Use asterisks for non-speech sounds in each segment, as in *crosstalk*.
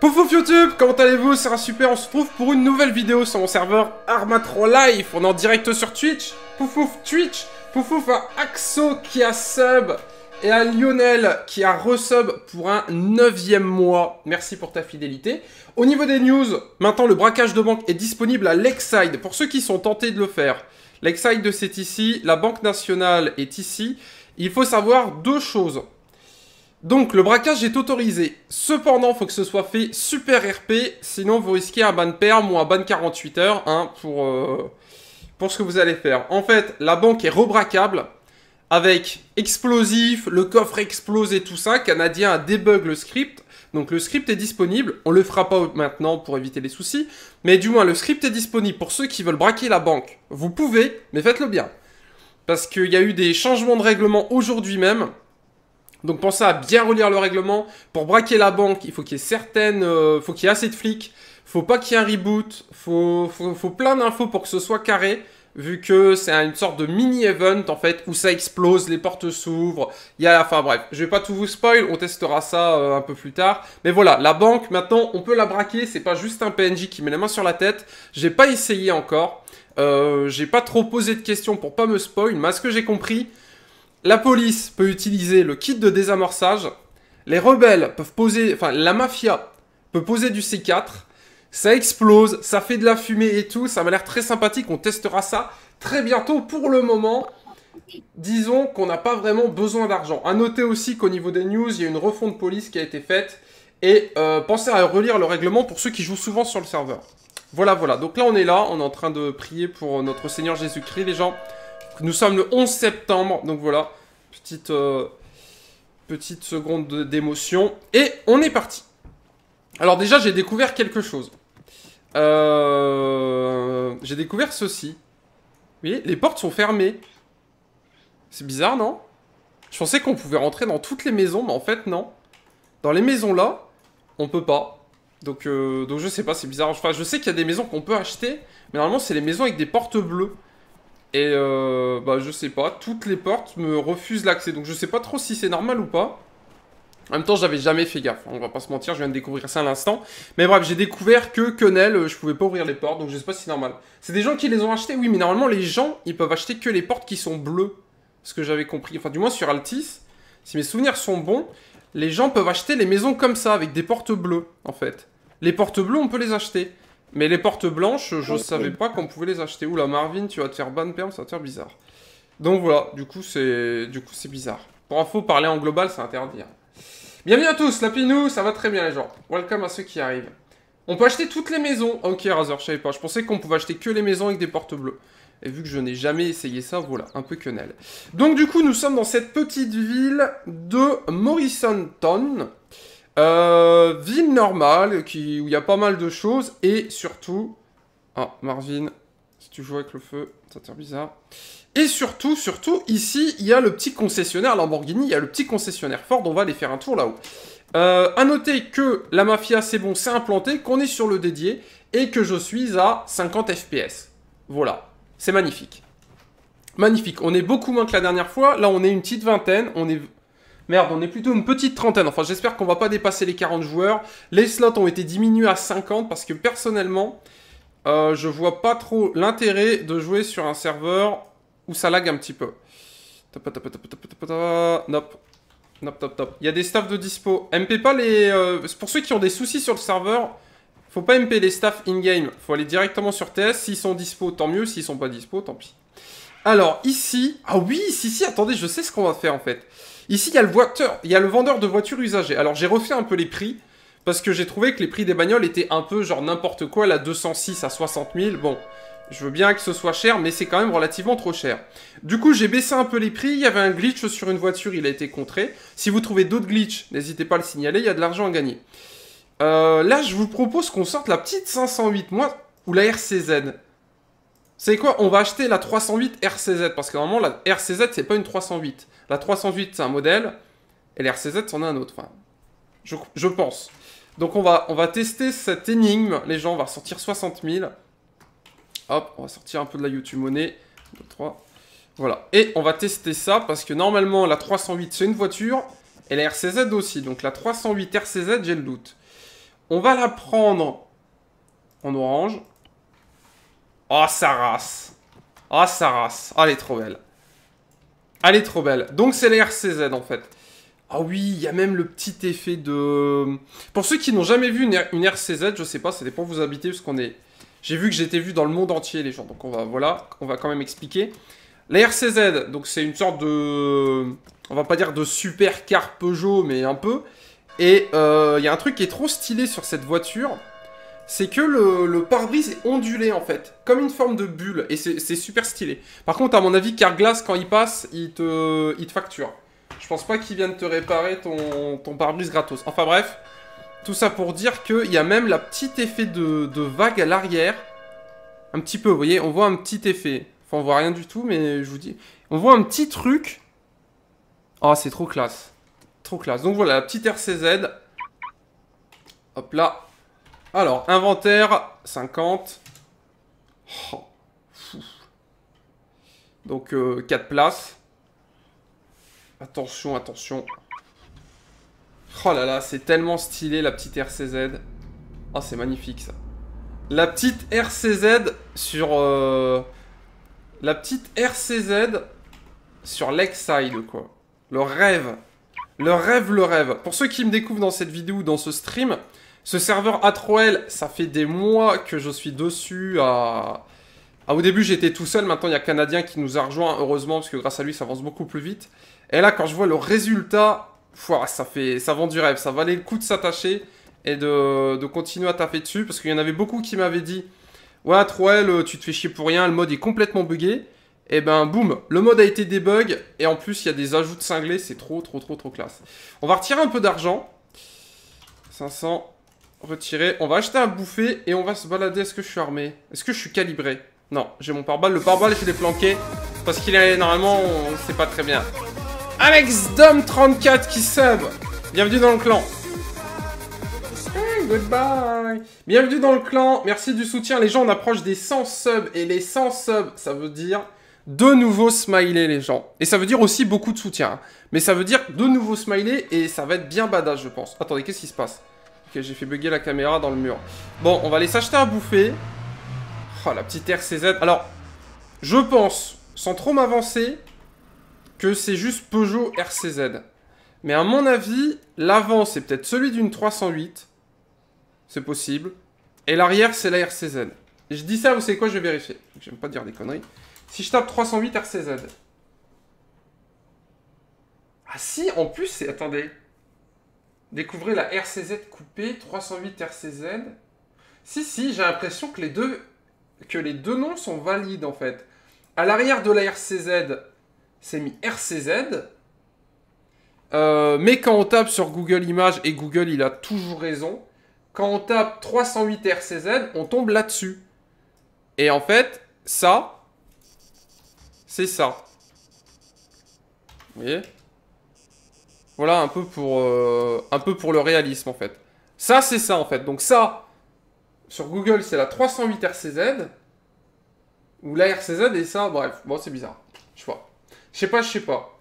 Pouf pouf YouTube, comment allez-vous? Ça va super, on se retrouve pour une nouvelle vidéo sur mon serveur Armatro Life. On est en direct sur Twitch. Pouf pouf Twitch. Pouf pouf à Axo qui a sub. Et à Lionel qui a resub pour un neuvième mois. Merci pour ta fidélité. Au niveau des news, maintenant le braquage de banque est disponible à Lakeside. Pour ceux qui sont tentés de le faire. Lakeside c'est ici, la Banque Nationale est ici. Il faut savoir deux choses. Donc le braquage est autorisé. Cependant, il faut que ce soit fait super RP, sinon vous risquez un ban perm ou un ban 48 heures hein, pour, euh, pour ce que vous allez faire. En fait, la banque est rebraquable avec explosif, le coffre explose et tout ça. Canadien a debug le script. Donc le script est disponible. On le fera pas maintenant pour éviter les soucis. Mais du moins, le script est disponible pour ceux qui veulent braquer la banque. Vous pouvez, mais faites-le bien. Parce qu'il y a eu des changements de règlement aujourd'hui même. Donc pensez à bien relire le règlement. Pour braquer la banque, il faut qu'il y ait certaines, euh, faut qu'il y ait assez de flics. Faut pas qu'il y ait un reboot. Faut, faut, faut plein d'infos pour que ce soit carré. Vu que c'est une sorte de mini-event en fait où ça explose, les portes s'ouvrent. Il y a, enfin bref, je vais pas tout vous spoil, on testera ça euh, un peu plus tard. Mais voilà, la banque maintenant, on peut la braquer. C'est pas juste un PNJ qui met la main sur la tête. J'ai pas essayé encore. Euh, j'ai pas trop posé de questions pour pas me spoil. Mais à ce que j'ai compris, la police peut utiliser le kit de désamorçage. Les rebelles peuvent poser, enfin la mafia peut poser du C4. Ça explose, ça fait de la fumée et tout. Ça m'a l'air très sympathique. On testera ça très bientôt. Pour le moment, disons qu'on n'a pas vraiment besoin d'argent. À noter aussi qu'au niveau des news, il y a une refonte police qui a été faite. Et euh, pensez à relire le règlement pour ceux qui jouent souvent sur le serveur. Voilà, voilà. Donc là, on est là. On est en train de prier pour notre Seigneur Jésus-Christ, les gens. Nous sommes le 11 septembre, donc voilà, petite, euh, petite seconde d'émotion. Et on est parti. Alors déjà, j'ai découvert quelque chose. Euh, j'ai découvert ceci. Vous voyez, les portes sont fermées. C'est bizarre, non? Je pensais qu'on pouvait rentrer dans toutes les maisons, mais en fait, non. Dans les maisons là, on peut pas. Donc, euh, donc je sais pas, c'est bizarre. Enfin, je sais qu'il y a des maisons qu'on peut acheter, mais normalement, c'est les maisons avec des portes bleues. Et euh, bah je sais pas, toutes les portes me refusent l'accès. Donc je sais pas trop si c'est normal ou pas. En même temps, j'avais jamais fait gaffe. On va pas se mentir, je viens de découvrir ça à l'instant. Mais bref, j'ai découvert que Quenelle, euh, je pouvais pas ouvrir les portes, donc je sais pas si c'est normal. C'est des gens qui les ont achetés, oui, mais normalement, les gens, ils peuvent acheter que les portes qui sont bleues. Ce que j'avais compris. Enfin, du moins sur Altis, si mes souvenirs sont bons, les gens peuvent acheter les maisons comme ça, avec des portes bleues, en fait. Les portes bleues, on peut les acheter. Mais les portes blanches, je savais pas qu'on pouvait les acheter. Oula, Marvin, tu vas te faire ban perm, ça va te faire bizarre. Donc voilà, du coup, c'est du coup c'est bizarre. Pour info, parler en global, c'est interdit. Hein. Bienvenue à tous, la Pinou, ça va très bien les gens. Welcome à ceux qui arrivent. On peut acheter toutes les maisons. Ok, Razer, je savais pas. Je pensais qu'on pouvait acheter que les maisons avec des portes bleues. Et vu que je n'ai jamais essayé ça, voilà, un peu quenelle. Donc du coup, nous sommes dans cette petite ville de Morrisonton. Euh, ville normale, où il y a pas mal de choses, et surtout... Ah, Marvin, si tu joues avec le feu, ça tire bizarre. Et surtout, surtout, ici, il y a le petit concessionnaire Lamborghini, il y a le petit concessionnaire Ford, on va aller faire un tour là-haut. Euh, à noter que la mafia, c'est bon, c'est implanté, qu'on est sur le dédié, et que je suis à 50 FPS. Voilà, c'est magnifique. Magnifique, on est beaucoup moins que la dernière fois, là on est une petite vingtaine, on est Merde, on est plutôt une petite trentaine. Enfin, j'espère qu'on va pas dépasser les 40 joueurs. Les slots ont été diminués à 50 parce que personnellement, euh, je vois pas trop l'intérêt de jouer sur un serveur où ça lag un petit peu. Nope. Nope, top, top. Il y a des staffs de dispo. MP pas les... Euh, pour ceux qui ont des soucis sur le serveur, faut pas MP les staffs in-game. Faut aller directement sur TS. S'ils sont dispo, tant mieux. S'ils sont pas dispo, tant pis. Alors, ici... Ah oui, si, si, attendez, je sais ce qu'on va faire, en fait. Ici, il y a le il y a le vendeur de voitures usagées. Alors, j'ai refait un peu les prix, parce que j'ai trouvé que les prix des bagnoles étaient un peu genre n'importe quoi, la 206 à 60 000. Bon, je veux bien que ce soit cher, mais c'est quand même relativement trop cher. Du coup, j'ai baissé un peu les prix. Il y avait un glitch sur une voiture, il a été contré. Si vous trouvez d'autres glitches, n'hésitez pas à le signaler, il y a de l'argent à gagner. Euh, là, je vous propose qu'on sorte la petite 508, moi, ou la RCZ. Savez quoi? On va acheter la 308 RCZ, parce que normalement, la RCZ, c'est pas une 308. La 308, c'est un modèle, et l'RCZ, c'en est un autre. Je, pense. Donc on va, tester cette énigme. Les gens, on va sortir 60 000. Hop, on va sortir un peu de la YouTube Money. 2, 3. Voilà. Et on va tester ça, parce que normalement, la 308, c'est une voiture, et la RCZ aussi. Donc la 308 RCZ, j'ai le doute. On va la prendre en orange. Oh, ça race. Oh, ça race. Oh, elle est trop belle. Elle est trop belle. Donc, c'est les RCZ, en fait. Ah oui, il y a même le petit effet de... Pour ceux qui n'ont jamais vu une, RCZ, je sais pas, ça dépend où vous habitez, parce qu'on est... J'ai vu que j'étais vu dans le monde entier, les gens. Donc, on va, voilà, on va quand même expliquer. La RCZ, donc c'est une sorte de... On va pas dire de super car Peugeot, mais un peu. Et euh, il y a un truc qui est trop stylé sur cette voiture, c'est que le, pare-brise est ondulé en fait, comme une forme de bulle, et c'est super stylé. Par contre, à mon avis, Carglass, quand il passe, il te, il te facture. Je pense pas qu'il vienne te réparer ton, pare-brise gratos. Enfin bref, tout ça pour dire qu'il y a même la petite effet de, vague à l'arrière. Un petit peu, vous voyez, on voit un petit effet. Enfin, on voit rien du tout, mais je vous dis. On voit un petit truc. Oh, c'est trop classe. Trop classe. Donc voilà, la petite RCZ. Hop là. Alors, inventaire, 50. Donc, 4 euh, places. Attention, attention. Oh là là, c'est tellement stylé la petite RCZ. Oh, c'est magnifique ça. La petite RCZ sur... Euh, la petite RCZ sur Lakeside, quoi. Le rêve. Le rêve, le rêve. Pour ceux qui me découvrent dans cette vidéo, dans ce stream, ce serveur A3L, ça fait des mois que je suis dessus au début, j'étais tout seul. Maintenant, il y a Canadien qui nous a rejoint, heureusement, parce que grâce à lui, ça avance beaucoup plus vite. Et là, quand je vois le résultat, ça fait, ça vend du rêve. Ça valait le coup de s'attacher et de, continuer à taper dessus. Parce qu'il y en avait beaucoup qui m'avaient dit Ouais, A3L, tu te fais chier pour rien, le mode est complètement buggé. Et ben boum, le mode a été débug et en plus il y a des ajouts de cinglés, c'est trop trop trop trop classe. On va retirer un peu d'argent. 500, retirer. On va acheter à bouffer et on va se balader. Est-ce que je suis armé? Est-ce que je suis calibré? Non, j'ai mon pare-balles. Le pare-balles je l'ai planqué parce qu'il est normalement, c'est pas très bien. Alex Dom 34 qui sub. Bienvenue dans le clan. goodbye. Bienvenue dans le clan. Merci du soutien. Les gens, on approche des 100 subs et les 100 subs, ça veut dire de nouveaux smileys, les gens. Et ça veut dire aussi beaucoup de soutien. Hein. Mais ça veut dire de nouveaux smileys et ça va être bien badass, je pense. Attendez, qu'est-ce qui se passe? Ok, j'ai fait bugger la caméra dans le mur. Bon, on va aller s'acheter à bouffer. Oh, la petite RCZ. Alors, je pense, sans trop m'avancer, que c'est juste Peugeot RCZ. Mais à mon avis, l'avant, c'est peut-être celui d'une 308. C'est possible. Et l'arrière, c'est la RCZ. Et je dis ça, vous savez quoi, je vais vérifier. J'aime pas dire des conneries. Si je tape 308 RCZ. Ah si, en plus, c'est... Attendez. Découvrez la RCZ coupée, 308 RCZ. Si, si, j'ai l'impression que les deux noms sont valides, en fait. À l'arrière de la RCZ, c'est mis RCZ. Euh, mais quand on tape sur Google Images, et Google, il a toujours raison, quand on tape 308 RCZ, on tombe là-dessus. Et en fait, ça, c'est ça. Vous voyez? Voilà un peu, pour, euh, un peu pour le réalisme en fait. Ça, c'est ça en fait. Donc ça, sur Google, c'est la 308 RCZ. Ou la RCZ et ça, bref. Bon, c'est bizarre. Je sais pas. Je sais pas, je sais pas.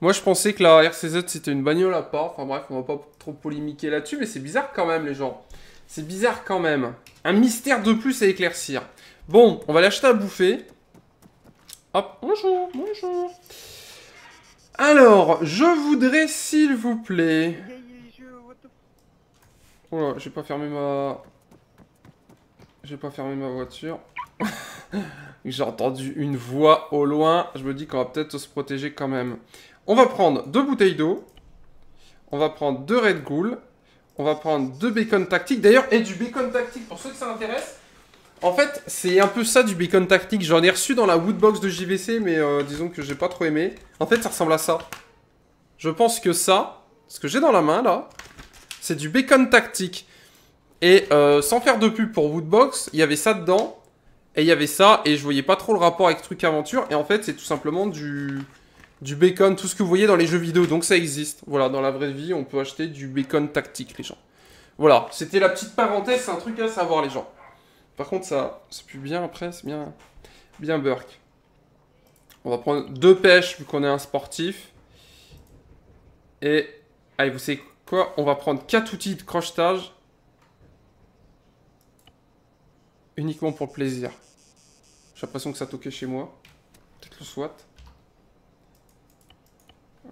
Moi, je pensais que la RCZ, c'était une bagnole à part. Enfin bref, on va pas trop polémiquer là-dessus. Mais c'est bizarre quand même, les gens. C'est bizarre quand même. Un mystère de plus à éclaircir. Bon, on va l'acheter à bouffer. Hop, bonjour, bonjour. Alors, je voudrais, s'il vous plaît... Oh là, j'ai pas fermé ma... J'ai pas fermé ma voiture. *laughs* j'ai entendu une voix au loin. Je me dis qu'on va peut-être se protéger quand même. On va prendre deux bouteilles d'eau. On va prendre deux Red Bull. On va prendre deux bacon tactiques. D'ailleurs, et du bacon tactique, pour ceux que ça intéresse, en fait, c'est un peu ça du bacon tactique. J'en ai reçu dans la woodbox de JVC, mais euh, disons que j'ai pas trop aimé. En fait, ça ressemble à ça. Je pense que ça, ce que j'ai dans la main là, c'est du bacon tactique. Et euh, sans faire de pub pour Woodbox, il y avait ça dedans. Et il y avait ça, et je voyais pas trop le rapport avec truc aventure. Et en fait, c'est tout simplement du, du bacon, tout ce que vous voyez dans les jeux vidéo. Donc ça existe. Voilà, dans la vraie vie, on peut acheter du bacon tactique, les gens. Voilà, c'était la petite parenthèse, c'est un truc à savoir, les gens. Par contre, ça, c'est plus bien après, c'est bien, bien Burk. On va prendre deux pêches vu qu'on est un sportif. Et, allez, vous savez quoi? On va prendre quatre outils de crochetage. uniquement pour le plaisir. J'ai l'impression que ça toquait chez moi. Peut-être le SWAT.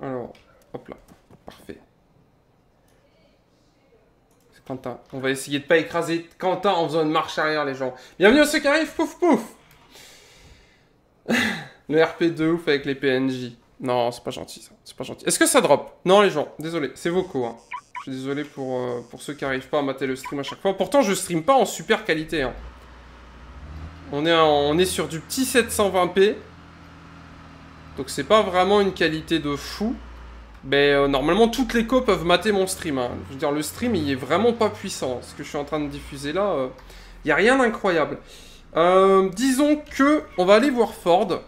Alors, hop là. Parfait. On va essayer de pas écraser Quentin en faisant une marche arrière, les gens. Bienvenue à ceux qui arrivent, pouf pouf *laughs* Le RP de ouf avec les PNJ. Non, c'est pas gentil ça. Pas gentil. Est-ce que ça drop? Non, les gens. Désolé. C'est vocaux. Hein. Je suis désolé pour, euh, pour ceux qui arrivent pas à mater le stream à chaque fois. Pourtant, je stream pas en super qualité. Hein. On, est on est sur du petit 720p. Donc c'est pas vraiment une qualité de fou. Mais euh, normalement, toutes les co peuvent mater mon stream. Hein. Je veux dire, le stream, il est vraiment pas puissant. Ce que je suis en train de diffuser là, il euh, n'y a rien d'incroyable. Euh, disons que on va aller voir Ford.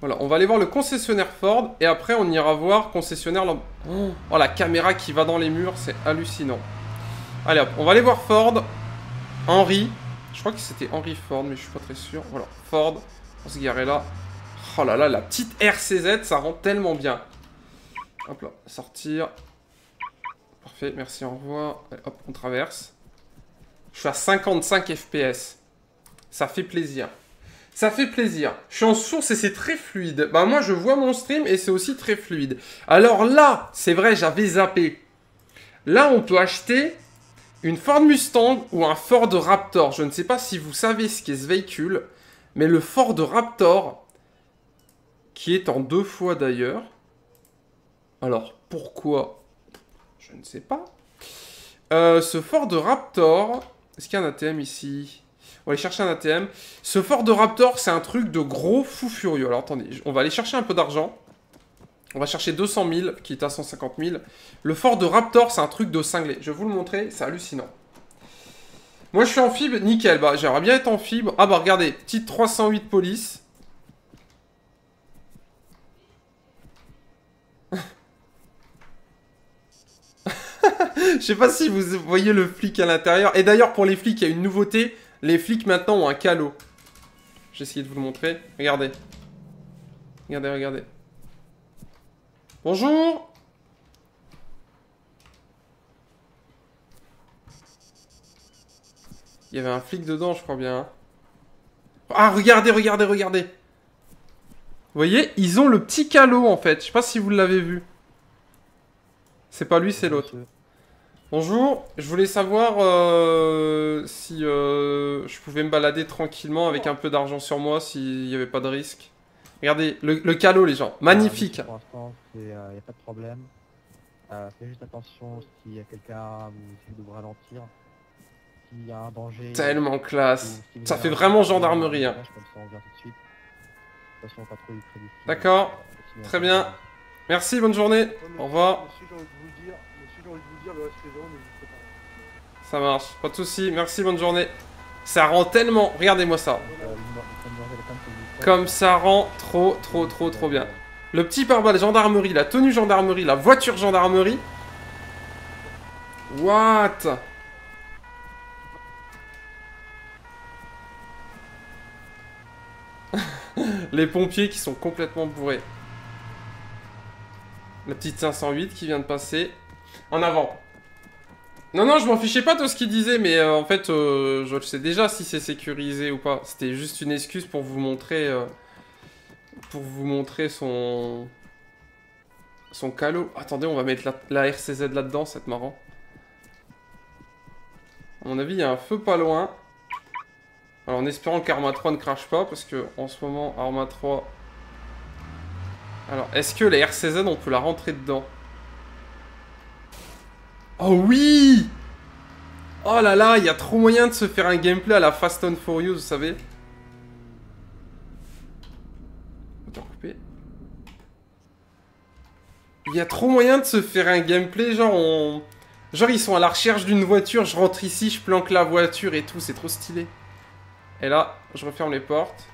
Voilà, on va aller voir le concessionnaire Ford. Et après, on ira voir concessionnaire... Oh, oh la caméra qui va dans les murs, c'est hallucinant. Allez hop, on va aller voir Ford. Henry. Je crois que c'était Henry Ford, mais je suis pas très sûr. Voilà, Ford. On se garer là. Oh là là, la petite RCZ, ça rend tellement bien. Hop là, sortir. Parfait, merci, au revoir. hop, on traverse. Je suis à 55 FPS. Ça fait plaisir. Ça fait plaisir. Je suis en source et c'est très fluide. Bah moi, je vois mon stream et c'est aussi très fluide. Alors là, c'est vrai, j'avais zappé. Là, on peut acheter une Ford Mustang ou un Ford Raptor. Je ne sais pas si vous savez ce qu'est ce véhicule, mais le Ford Raptor, qui est en deux fois d'ailleurs, alors, pourquoi Je ne sais pas. Euh, ce Ford Raptor... Est-ce qu'il y a un ATM ici? On va aller chercher un ATM. Ce Ford Raptor, c'est un truc de gros fou furieux. Alors, attendez, on va aller chercher un peu d'argent. On va chercher 200 000, qui est à 150 000. Le Ford Raptor, c'est un truc de cinglé. Je vais vous le montrer, c'est hallucinant. Moi, je suis en fibre, nickel. Bah, j'aimerais bien être en fibre. Ah bah, regardez, petite 308 police. *laughs* Je sais pas si vous voyez le flic à l'intérieur. Et d'ailleurs, pour les flics, il y a une nouveauté. Les flics maintenant ont un calot. J'ai essayé de vous le montrer. Regardez. Regardez, regardez. Bonjour Il y avait un flic dedans, je crois bien. Hein. Ah, regardez, regardez, regardez. Vous voyez, ils ont le petit calot, en fait. Je sais pas si vous l'avez vu. C'est pas lui, c'est l'autre. Bonjour, je voulais savoir euh, si euh, je pouvais me balader tranquillement avec un peu d'argent sur moi, s'il n'y avait pas de risque. Regardez, le, le calot les gens, magnifique Pour l'instant, il n'y a pas de problème. Euh, faites juste attention s'il y a quelqu'un, vous devez ralentir. S'il y a un danger... Tellement classe Ça fait vraiment gendarmerie hein. D'accord, très bien. Merci, bonne journée. Au revoir. Ça marche, pas de soucis, merci, bonne journée. Ça rend tellement... Regardez-moi ça. Comme ça rend trop, trop, trop, trop bien. Le petit pare-balles gendarmerie, la tenue gendarmerie, la voiture gendarmerie. What? *laughs* Les pompiers qui sont complètement bourrés. La petite 508 qui vient de passer. En avant. Non, non, je m'en fichais pas de ce qu'il disait, mais euh, en fait, euh, je sais déjà si c'est sécurisé ou pas. C'était juste une excuse pour vous montrer... Euh, pour vous montrer son... Son calot. Attendez, on va mettre la, RCZ là-dedans, c'est marrant. À mon avis, il y a un feu pas loin. Alors, en espérant qu'Arma 3 ne crache pas, parce que en ce moment, Arma 3... Alors, est-ce que la RCZ, on peut la rentrer dedans? Oh oui Oh là là, il y a trop moyen de se faire un gameplay à la Fast and Furious, vous savez. Il y a trop moyen de se faire un gameplay, genre on... Genre ils sont à la recherche d'une voiture, je rentre ici, je planque la voiture et tout, c'est trop stylé. Et là, je referme les portes.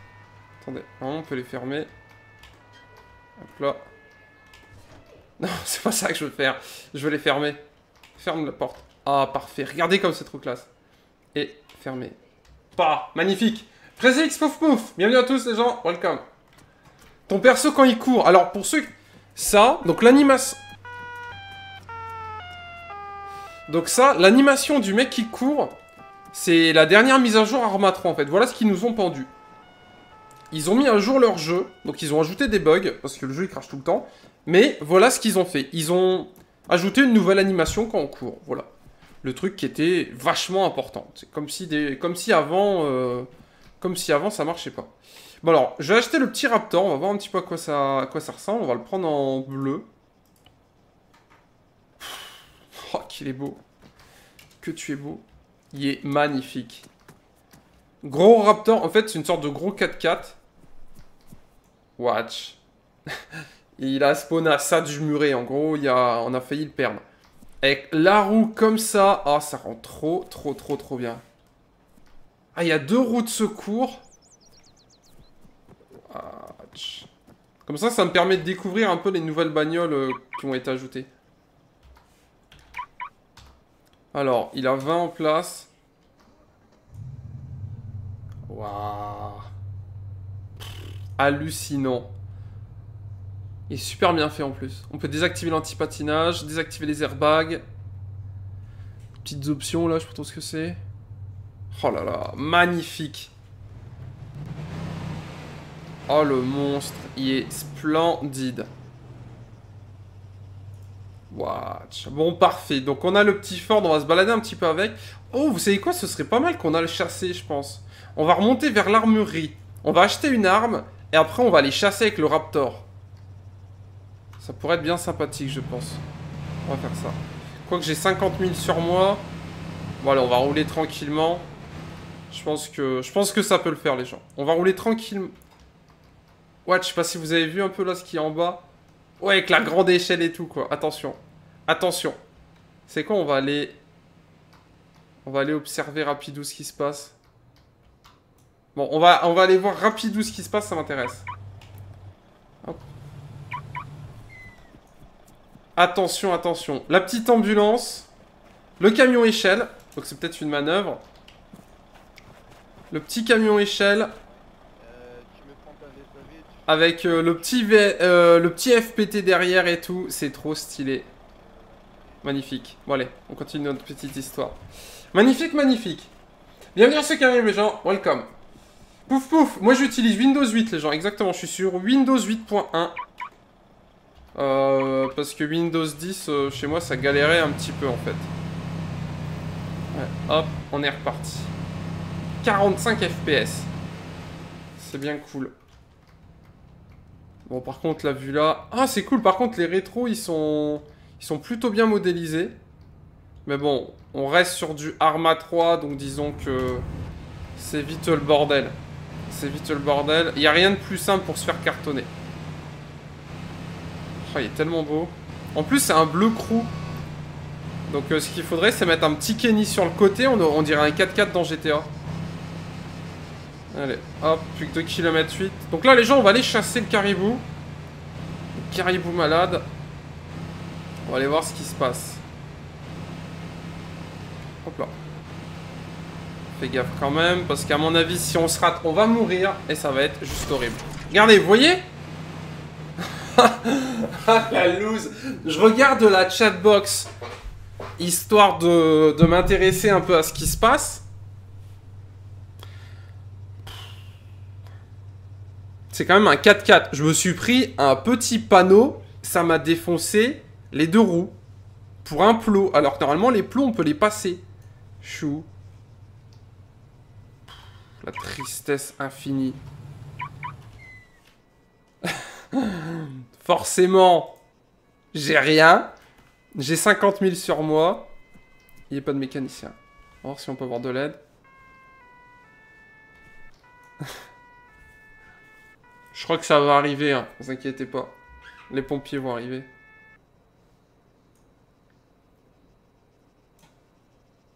Attendez, on peut les fermer. Hop là. *laughs* Non, c'est pas ça que je veux faire. Je veux les fermer. Ferme la porte. Ah, parfait. Regardez comme c'est trop classe. Et fermé. Pas. Magnifique. X, pouf pouf. Bienvenue à tous les gens. Welcome. Ton perso quand il court. Alors, pour ceux... Ça, donc l'animation... Donc ça, l'animation du mec qui court, C'est la dernière mise à jour Arma 3 en fait. Voilà ce qu'ils nous ont pendu. Ils ont mis à jour leur jeu, donc ils ont ajouté des bugs, parce que le jeu il crache tout le temps. Mais voilà ce qu'ils ont fait. Ils ont ajouté une nouvelle animation quand on court, voilà. Le truc qui était vachement important. C'est comme si, comme si avant... Euh, comme si avant ça marchait pas. Bon alors, je vais acheter le petit Raptor, on va voir un petit peu à quoi ça, à quoi ça ressemble. On va le prendre en bleu. Oh, qu'il est beau. Que tu es beau. Il est magnifique. Gros Raptor, en fait, c'est une sorte de gros 4x4. Watch. *laughs* il a spawn à ça du muret. En gros, il a, on a failli le perdre. Avec la roue comme ça. Ah, ça rend trop, trop, trop, trop bien. Ah, il y a deux roues de secours. Watch. Comme ça, ça me permet de découvrir un peu les nouvelles bagnoles euh, qui ont été ajoutées. Alors, il a 20 en place. Waouh. Hallucinant. Il est super bien fait en plus. On peut désactiver l'anti-patinage, désactiver les airbags. Petites options là, je sais pas trop ce que c'est. Oh là là, magnifique. Oh le monstre, il est splendide. Watch. Bon, parfait. Donc, on a le petit Ford, on va se balader un petit peu avec. Oh, vous savez quoi? Ce serait pas mal qu'on a le chasser, je pense. On va remonter vers l'armurerie. On va acheter une arme. Et après, on va aller chasser avec le Raptor. Ça pourrait être bien sympathique, je pense. On va faire ça. Quoique j'ai 50 000 sur moi. Voilà, on va rouler tranquillement. Je pense que je pense que ça peut le faire, les gens. On va rouler tranquillement. Ouais, je sais pas si vous avez vu un peu là ce qui est en bas. Ouais, avec la grande échelle et tout, quoi. Attention. Attention. C'est quoi On va aller... On va aller observer rapidou ce qui se passe. Bon, on va, on va aller voir rapidou ce qui se passe, ça m'intéresse. Attention, attention. La petite ambulance. Le camion échelle. Donc c'est peut-être une manœuvre. Le petit camion échelle. Avec euh, le, petit euh, le petit FPT derrière et tout. C'est trop stylé. Magnifique. Bon allez, on continue notre petite histoire. Magnifique, magnifique. Bienvenue à ce camion les gens. Welcome. Pouf pouf. Moi j'utilise Windows 8 les gens. Exactement. Je suis sur Windows 8.1. Euh, parce que Windows 10, chez moi, ça galérait un petit peu, en fait. hop, on est reparti. 45 FPS. C'est bien cool. Bon, par contre, la vue là... Ah, c'est cool. Par contre, les rétros, ils sont... Ils sont plutôt bien modélisés. Mais bon, on reste sur du Arma 3, donc disons que... C'est vite le bordel. C'est vite le bordel. Il n'y a rien de plus simple pour se faire cartonner. Oh, il est tellement beau. En plus, c'est un bleu crew. Donc, euh, ce qu'il faudrait, c'est mettre un petit Kenny sur le côté. On, dirait un 4x4 dans GTA. Allez, hop, plus que 2 km 8. Donc là, les gens, on va aller chasser le caribou. Le caribou malade. On va aller voir ce qui se passe. Hop là. Fais gaffe quand même, parce qu'à mon avis, si on se rate, on va mourir. Et ça va être juste horrible. Regardez, vous voyez? La loose Je regarde la chatbox, histoire de, de m'intéresser un peu à ce qui se passe. c'est quand même un 4x4. Je me suis pris un petit panneau, ça m'a défoncé les deux roues. Pour un plot. Alors que normalement, les plots, on peut les passer. Chou. La tristesse infinie. Forcément, j'ai rien. J'ai 50 000 sur moi. Il n'y a pas de mécanicien. On va voir si on peut avoir de l'aide. *laughs* Je crois que ça va arriver, hein. Vous inquiétez pas. Les pompiers vont arriver.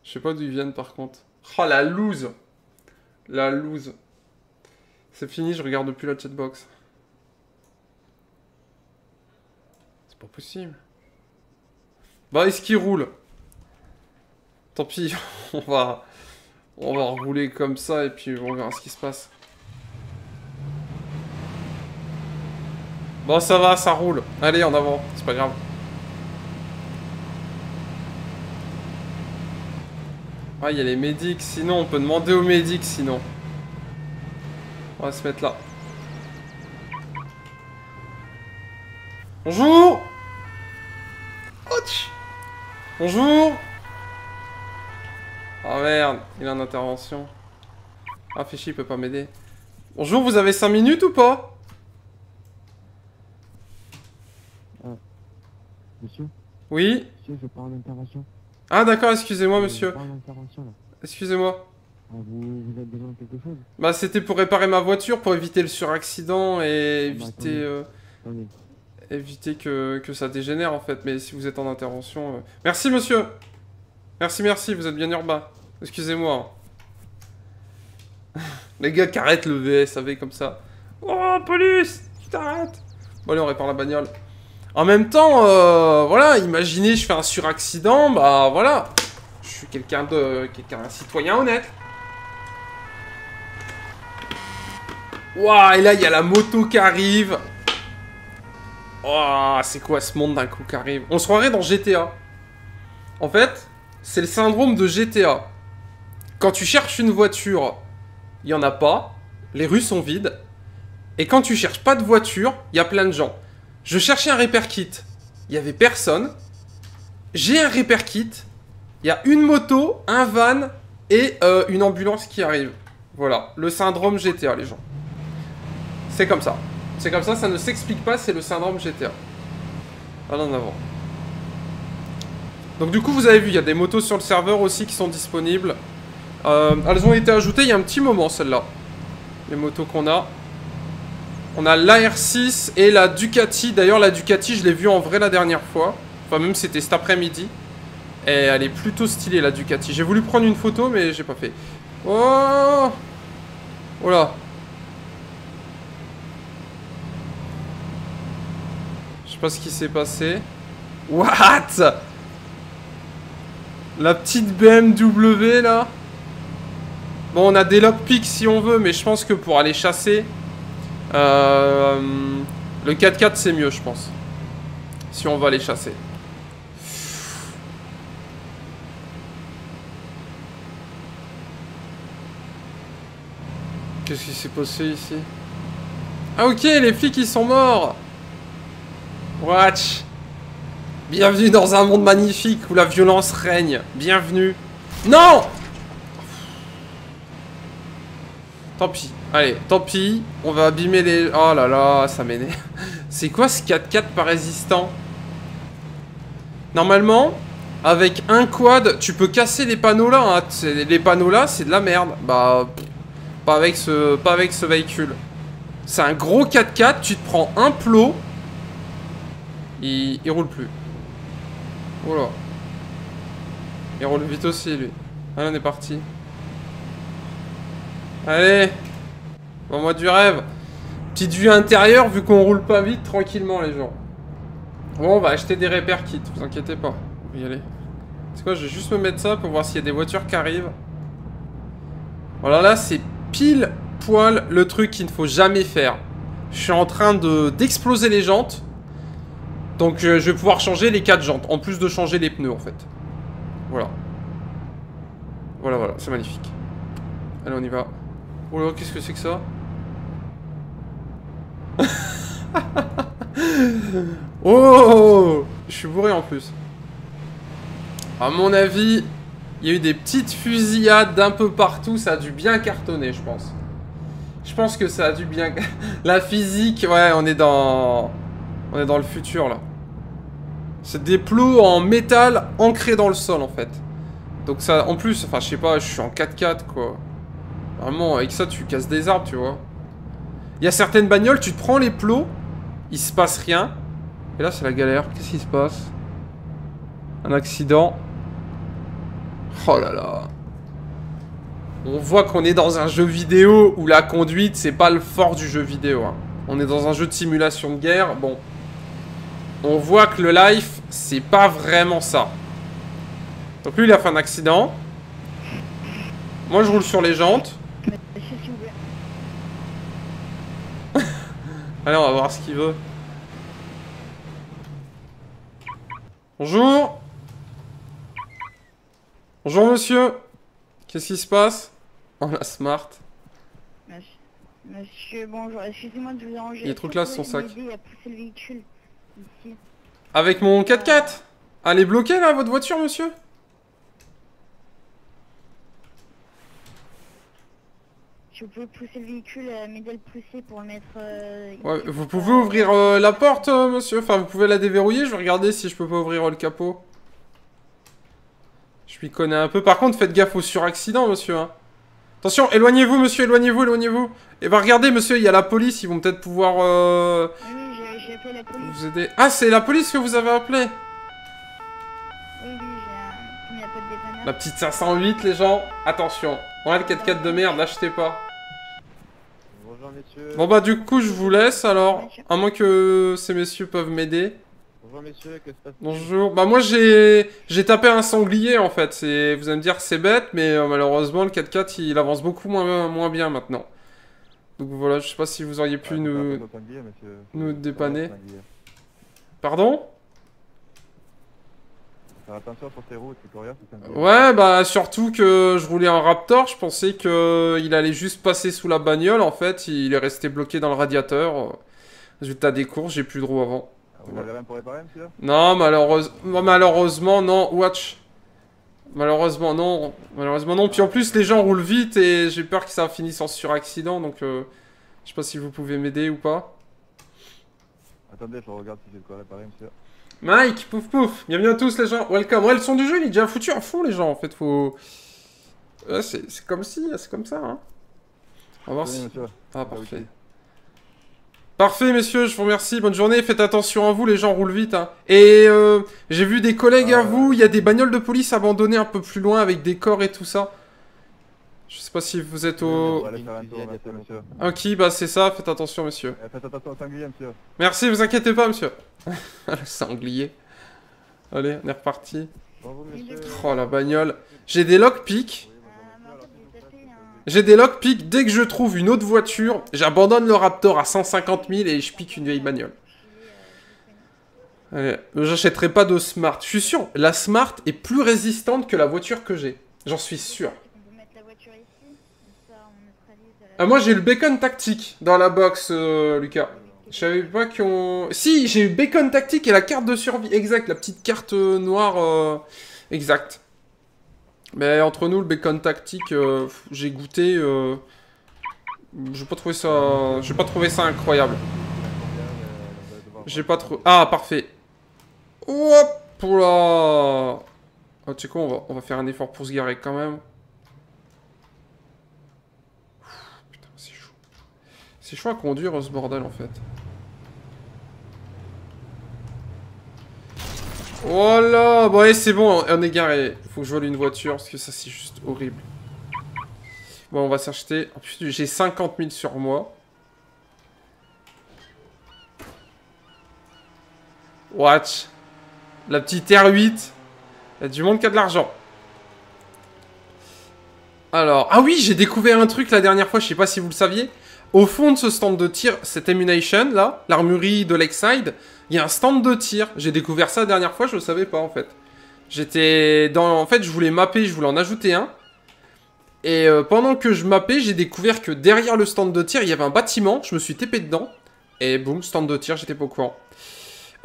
Je sais pas d'où ils viennent par contre. Oh la loose La loose. C'est fini, je regarde plus la chatbox. Pas possible. Bah, est-ce qu'il roule? Tant pis, *laughs* on va... On va rouler comme ça et puis on verra ce qui se passe. Bon, ça va, ça roule. Allez, en avant, c'est pas grave. Ah, il y a les médics, sinon on peut demander aux médics sinon. On va se mettre là. Bonjour Bonjour Oh merde, il a une intervention. Ah, Fichi, il peut pas m'aider. Bonjour, vous avez 5 minutes ou pas? Monsieur? Oui? Monsieur, je parle d'intervention. Ah d'accord, excusez-moi Je monsieur. Excusez-moi. Ah, Vous, vous avez besoin de quelque chose? Bah c'était pour réparer ma voiture, pour éviter le suraccident et Ah bah, éviter, attendez. euh, Attendez. Éviter que, que ça dégénère en fait. Mais si vous êtes en intervention... euh. Merci monsieur Merci, merci, vous êtes bien urbain. Excusez-moi. *laughs* Les gars qui arrêtent le VSAV comme ça. Oh, police Tu t'arrêtes Bon allez, on répare la bagnole. En même temps, euh, voilà, imaginez je fais un suraccident, bah voilà. Je suis quelqu'un de... quelqu'un un citoyen honnête. Waouh, et là, il y a la moto qui arrive. Waouh, c'est quoi ce monde d'un coup qui arrive? On se croirait dans GTA. En fait, c'est le syndrome de GTA. Quand tu cherches une voiture, il y en a pas. Les rues sont vides. Et quand tu cherches pas de voiture, il y a plein de gens. Je cherchais un repair kit. Il y avait personne. J'ai un repair kit. Il y a une moto, un van et euh, une ambulance qui arrive. Voilà, le syndrome GTA, les gens. C'est comme ça. C'est comme ça, ça ne s'explique pas, c'est le syndrome GTA. Allons en avant. Donc du coup, vous avez vu, il y a des motos sur le serveur aussi qui sont disponibles. Euh, elles ont été ajoutées il y a un petit moment, celles-là. Les motos qu'on a. On a l'AR6 et la Ducati. D'ailleurs, la Ducati, je l'ai vue en vrai la dernière fois. Enfin, même c'était cet après-midi. Et elle est plutôt stylée, la Ducati. J'ai voulu prendre une photo, mais j'ai pas fait. Oh Voilà. Je pas ce qui s'est passé. What? La petite BMW, là? Bon, on a des lockpicks si on veut, mais je pense que pour aller chasser... euh, le 4x4, c'est mieux, je pense. Si on va aller chasser. Qu'est-ce qui s'est passé ici? Ah ok, les flics ils sont morts Watch Bienvenue dans un monde magnifique où la violence règne. Bienvenue. Non Tant pis. Allez, tant pis. On va abîmer les... Oh là là, ça m'énerve. *laughs* C'est quoi ce 4x4 pas résistant? Normalement, avec un quad, tu peux casser les panneaux là. hein. Les panneaux là, c'est de la merde. Bah, pas avec ce, pas avec ce véhicule. C'est un gros 4x4, tu te prends un plot. Il, roule plus. Voilà. Il roule vite aussi, lui. Allez, on est parti. Allez. Bon, moi du rêve. Petite vue intérieure, vu qu'on roule pas vite, tranquillement, les gens. Bon, on va acheter des repair kits, vous inquiétez pas. Y aller. C'est quoi, je vais juste me mettre ça pour voir s'il y a des voitures qui arrivent. Voilà, là, c'est pile poil le truc qu'il ne faut jamais faire. Je suis en train de d'exploser les jantes. Donc euh, je vais pouvoir changer les 4 jantes, en plus de changer les pneus en fait. Voilà. Voilà, voilà, c'est magnifique. Allez, on y va. Oh là, qu'est-ce que c'est que ça? *laughs* Oh Je suis bourré en plus. À mon avis, il y a eu des petites fusillades d'un peu partout, ça a dû bien cartonner, je pense. Je pense que ça a dû bien... *laughs* La physique, ouais, on est dans... On est dans le futur, là. C'est des plots en métal ancrés dans le sol, en fait. Donc ça, en plus, enfin, je sais pas, je suis en 4x4, quoi. Vraiment, avec ça, tu casses des arbres, tu vois. Il y a certaines bagnoles, tu te prends les plots, il se passe rien. Et là, c'est la galère. Qu'est-ce qui se passe? Un accident. Oh là là. On voit qu'on est dans un jeu vidéo où la conduite, c'est pas le fort du jeu vidéo. hein. On est dans un jeu de simulation de guerre. Bon. On voit que le life, c'est pas vraiment ça. Donc lui, il a fait un accident. Moi, je roule sur les jantes. *laughs* Allez, on va voir ce qu'il veut. Bonjour. Bonjour, monsieur. Qu'est-ce qui se passe? Oh la smart. Monsieur, bonjour, excusez-moi de vous déranger. Il est trop classe, son sac. Il a poussé le véhicule ici. Avec mon 4x4 Elle est bloquée là, votre voiture, monsieur Si vous pouvez pousser le véhicule, euh, m'aider à le pousser pour le mettre. euh, Ouais, vous pouvez ouvrir euh, la porte, euh, monsieur Enfin, vous pouvez la déverrouiller, je vais regarder si je peux pas ouvrir le capot. Je m'y connais un peu. Par contre, faites gaffe au suraccident, monsieur. hein. Attention, éloignez-vous, monsieur, éloignez-vous, éloignez-vous. Et bah regardez, monsieur, il y a la police, ils vont peut-être pouvoir euh, j'ai- j'ai appelé la police. vous aider. Ah, c'est la police que vous avez appelé Oui, oui, j'ai un. Dépanneur. La petite 508, les gens. Attention. Ouais, le 4x4 de merde, l'achetez pas. Bonjour messieurs. Bon bah du coup, je vous laisse alors. À moins que ces messieurs peuvent m'aider. Bonjour messieurs, que se passe Bonjour. Bah moi j'ai j'ai tapé un sanglier en fait. C'est vous allez me dire c'est bête mais euh, malheureusement le 4x4 il avance beaucoup moins moins bien maintenant. Donc voilà, je sais pas si vous auriez pu nous nous dépanner. Pardon? Tes routes. Ouais, bah surtout que je roulais en Raptor, je pensais que il allait juste passer sous la bagnole en fait, il est resté bloqué dans le radiateur. Résultat des courses, j'ai plus de roues avant. Ah, Vous avez rien pour réparer monsieur? Non, malheureuse- malheureusement, non. Watch. Malheureusement, non. Malheureusement, non. Puis en plus, les gens roulent vite et j'ai peur que ça finisse en suraccident. Donc, euh, je sais pas si vous pouvez m'aider ou pas. Attendez, je regarde si j'ai de quoi réparer monsieur. Mike, pouf pouf. Bienvenue à tous, les gens. Welcome. Ouais, le son du jeu, il est déjà foutu à fond, les gens. En fait, faut. Ouais, c'est c'est comme si, c'est comme ça. Hein. On va voir si. monsieur. Ah, parfait. Parfait, messieurs, je vous remercie. Bonne journée. Faites attention à vous, les gens roulent vite. Hein. Et euh, j'ai vu des collègues à Ah. vous. Il y a des bagnoles de police abandonnées un peu plus loin avec des corps et tout ça. Je sais pas si vous êtes au. Ok, bah c'est ça. Faites attention, monsieur. Eh, Faites attention au sanglier monsieur. Merci, vous inquiétez pas, monsieur. *laughs* Le sanglier. Allez, on est reparti. Bonjour monsieur. Oh la bagnole. J'ai des lockpicks. Euh, mais en fait, j'ai tapé un. J'ai des lockpicks. Dès que je trouve une autre voiture, j'abandonne le Raptor à 150 000 et je pique une vieille bagnole. J'achèterai pas de Smart. Je suis sûr, la Smart est plus résistante que la voiture que j'ai. J'en suis sûr. Ah, moi, j'ai le bacon tactique dans la box, euh, Lucas. Je savais pas qu'on... Si, j'ai eu bacon tactique et la carte de survie. Exact, la petite carte euh, noire. euh, Exact. Mais entre nous, le bacon tactique, euh, j'ai goûté... euh, J'ai pas trouvé ça... J'ai pas trouvé ça incroyable. J'ai pas trop... Ah, parfait. Hop là Oh, tu sais quoi, on va, on va faire un effort pour se garer quand même. Putain, c'est chaud. C'est chaud à conduire ce bordel en fait. Voilà Bon allez c'est bon, on est garé. Faut que je vole une voiture parce que ça c'est juste horrible. Bon on va s'acheter... En plus j'ai 50 000 sur moi. Watch. La petite R8. Il y a du monde qui a de l'argent. Alors, ah oui, j'ai découvert un truc la dernière fois, je sais pas si vous le saviez. Au fond de ce stand de tir, cette Ammunition là, l'armurerie de Lakeside, il y a un stand de tir. J'ai découvert ça la dernière fois, je le savais pas en fait. J'étais dans. En fait, je voulais mapper, je voulais en ajouter un. Et euh, pendant que je mappais, j'ai découvert que derrière le stand de tir, il y avait un bâtiment. Je me suis TP dedans. Et boum, stand de tir, j'étais pas au courant.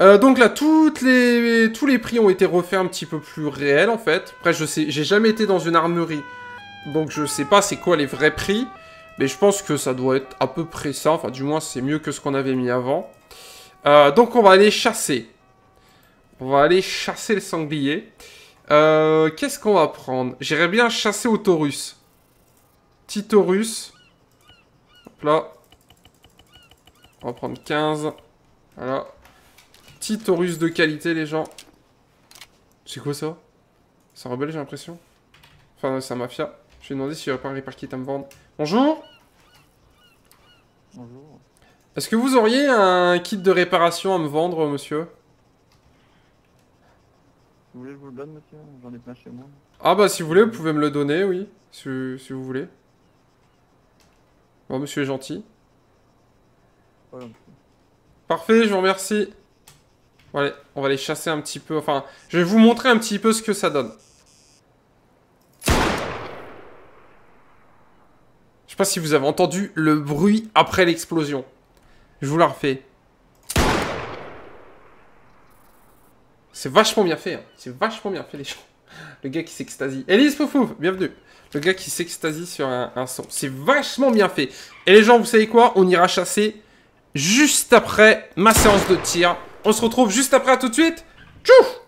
Euh, donc là, toutes les, tous les prix ont été refaits un petit peu plus réels en fait. Après, je sais, j'ai jamais été dans une armurerie, donc je sais pas c'est quoi les vrais prix, mais je pense que ça doit être à peu près ça. Enfin, du moins, c'est mieux que ce qu'on avait mis avant. Euh, donc, on va aller chasser. On va aller chasser le sanglier. Euh, Qu'est-ce qu'on va prendre? J'irais bien chasser au Taurus. Petit Taurus. Hop là. On va prendre 15. Voilà. Petit Taurus de qualité, les gens. C'est quoi ça? C'est un rebelle, j'ai l'impression. Enfin, c'est un mafia. Je vais demander s'il n'y a pas un repair kit à me vendre. Bonjour Bonjour. Est-ce que vous auriez un kit de réparation à me vendre, monsieur? Vous voulez que je vous le donne monsieur? J'en ai plein chez moi. Ah bah, si vous voulez, vous pouvez me le donner, oui. Si, si vous voulez. Bon, monsieur est gentil. Voilà. Parfait, je vous remercie. Bon, allez, on va aller chasser un petit peu. Enfin, je vais vous montrer un petit peu ce que ça donne. pas si vous avez entendu le bruit après l'explosion. Je vous la refais. C'est vachement bien fait. hein. C'est vachement bien fait, les gens. Le gars qui s'extasie. Elise Foufouf, bienvenue. Le gars qui s'extasie sur un, son. C'est vachement bien fait. Et les gens, vous savez quoi? On ira chasser juste après ma séance de tir. On se retrouve juste après, à tout de suite. Tchouf